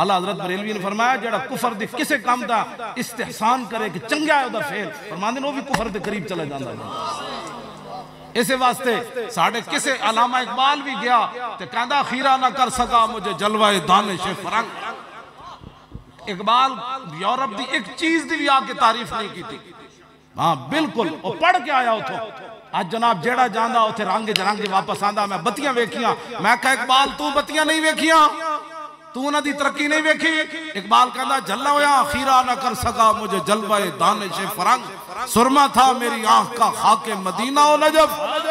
آلہ حضرت بریلوی نے فرمایا جڑا کفر دی کسے کام دا استحسان کرے کہ چنگا ہے دا فیل فرمان دے وہ بھی کفر دے قریب چلے جاندہ ہے۔ اسے واسطے ساڑھے کسے علامہ اقبال بھی گیا تے کہندہ خیرہ نہ کر سکا، مجھے جلوہ دانش فرنگ۔ اقبال یورپ دی ایک چیز دی بھی آکے تعریف نہیں کی تھی ہاں بالکل وہ پڑھ کے آیا اتھو آج جناب جیڑا جاندہ اتھے رانگے جرانگے واپس آندہ میں بتیاں ویکھیاں۔ میں کہا، اقبال، تو بتیاں نہیں ویکھیاں؟ تو نہ دی ترقی نہیں ویکھی۔ اقبال کہندہ جلہ ہویا خیرہ نہ کر سکا مجھے جلوہ دانش فرنگ۔ سرما تھا میری آنکھ کا خاک مدینہ و نجب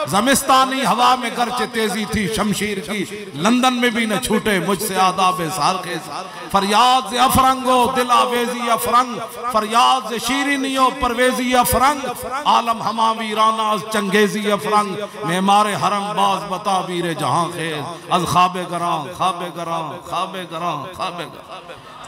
زمستانی ہوا میں گرچہ تیزی تھی شمشیر کی۔ لندن میں بھی نہ چھوٹے، مجھ سے آداب سارخیز فریاد سے افرنگو دل آویزی افرنگ۔ فریاد سے شیرینیو پرویزی افرنگ۔ عالم ہما ویرانا از چنگیزی افرنگ۔ میمار حرم باز بتا ویر جہاں خیز۔ از خواب گران خواب گران خواب گران خواب گران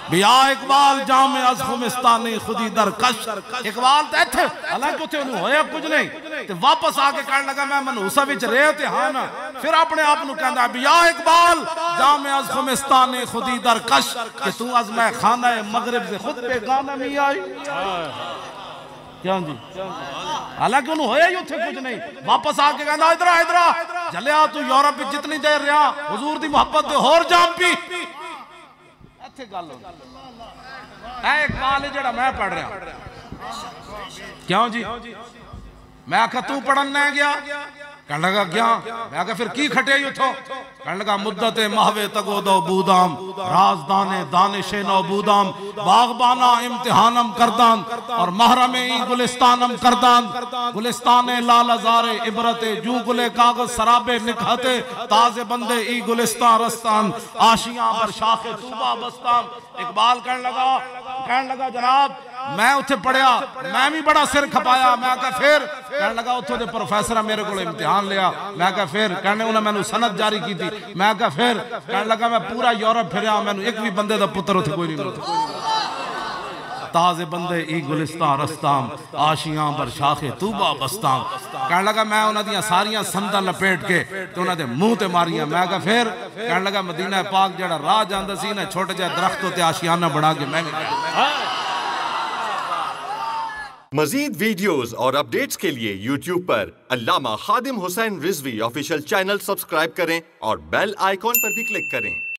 بیا اقبال جامع از خمستانی خودی در کش اقبال تے تھے حالانکہ اتھے انہوں ہویا کچھ نہیں۔ تے واپس آکے کہنے لگا، میں منحوسہ بچ رہے تھے ہاں نا۔ پھر اپنے آپ نو کہندہ بیا اقبال جامع از خمستانی خودی در کش کہ تو از میں خانہ مغرب سے خود پہ گانا نہیں آئی۔ کیا جی؟ حالانکہ انہوں ہویا ہی اتھے کچھ نہیں۔ واپس آکے کہندہ ادھرا ادھرا جلیا تو یورپ جتنی دیر رہا، حضور دی محبت دے ہور جام پی۔ ਇੱਥੇ ਗੱਲ ਹੋ ਇਹ ਕਾਲਜ ਜਿਹੜਾ ਮੈਂ ਪੜ ਰਿਹਾ। ਕਿਉਂ ਜੀ? ਮੈਂ ਆਖਾ ਤੂੰ ਪੜਨ ਨਾ ਗਿਆ। کہنے لگا، کیا؟ میں کہا، پھر کی کھٹے ہی تھو کہنے لگا، مدت محوے تگو دو بودام رازدان دانش نو بودام، باغبانا امتحانم کردان، اور محرم این گلستانم کردان، گلستان لال ازار عبرت جو گل کاغذ سراب نکھتے، تاز بند ای گلستان رستان، آشیاں پر شاخ توبہ بستان۔ اقبال کہنے لگا کہنے لگا، جناب میں اتھے پڑھیا، میں بھی بڑا سر کھپایا، میں کہا پھر کہنے لگا اتھے دے پروفیسرہ میرے کو امتحان لیا۔ میں کہا پھر کہنے انہوں نے میں نے سند جاری کی تھی میں کہا پھر کہنے لگا میں پورا یورپ پھریا میں نے ایک بھی بندے دا پتر اتھے کوئی نہیں ملتا۔ تازے بندے، ای گلستان رستام آشیاں بر شاخ توبہ بستام کہنے لگا میں انہوں دیا ساریاں سندہ لپیٹ کے تو انہوں دے منہ تے ماریاں۔ میں کہا پھر کہنے لگا مدینہ پاک جڑا راہ جاندہ سی نا چھوٹے جائے درختوں تے آشیانہ بڑھا کے میں بھی مزید ویڈیوز اور اپڈیٹس کے لیے یوٹیوب پر Allama Khadim Hussain Rizvi official channel subscribe کریں اور بیل آئیکن پر بھی کلک کریں۔